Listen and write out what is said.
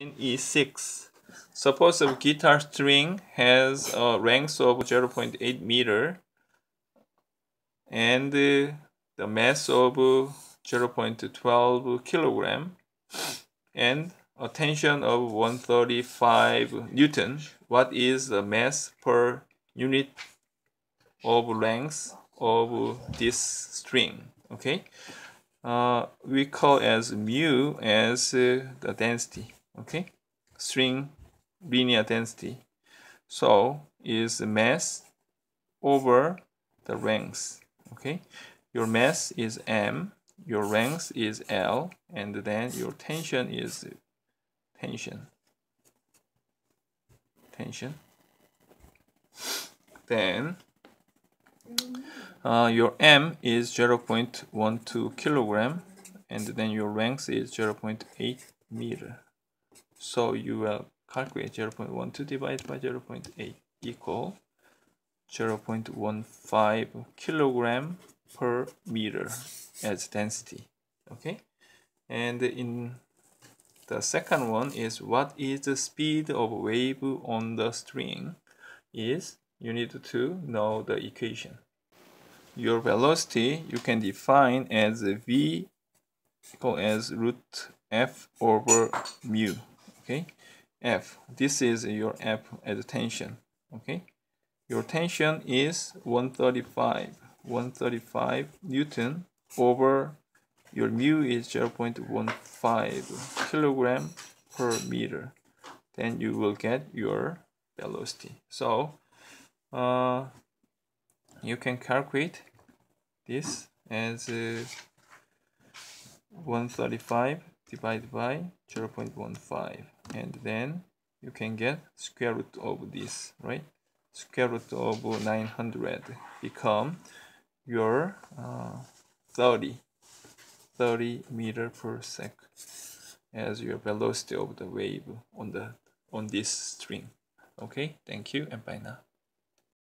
In E6, suppose a guitar string has a length of 0.8 meter and the mass of 0.12 kilogram and a tension of 135 newton. What is the mass per unit of length of this string? Okay, uh, we call as mu as uh, the density okay? String linear density. So is mass over the length okay? Your mass is m your length is l and then your tension is tension. Tension. Then uh, your m is 0.12 kilogram and then your length is 0.8 meter so you will calculate 0.12 divided by 0.8 equal 0.15 kilogram per meter as density. Okay, and in the second one is what is the speed of wave on the string is you need to know the equation. Your velocity you can define as v equal as root f over mu okay? F. This is your f as tension okay? Your tension is 135 135 newton over your mu is 0.15 kilogram per meter. Then you will get your velocity. So uh, you can calculate this as uh, 135 divided by 0.15 and then you can get square root of this right? Square root of 900 become your uh, 30 30 meter per second as your velocity of the wave on the on this string. Okay thank you and bye now